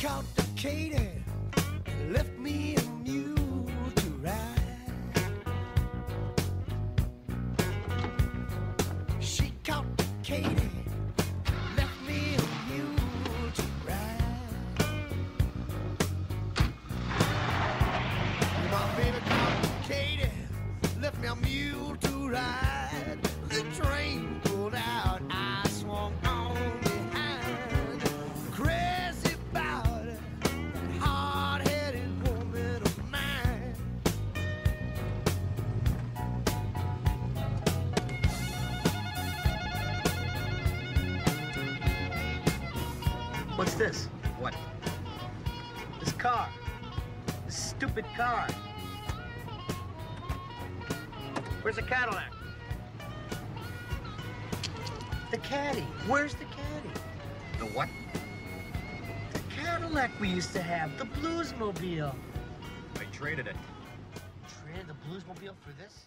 caught the left me a mule to ride. She caught. What's this? What? This car. This stupid car. Where's the Cadillac? The caddy. Where's the caddy? The what? The Cadillac we used to have. The Bluesmobile. I traded it. Traded the Bluesmobile for this?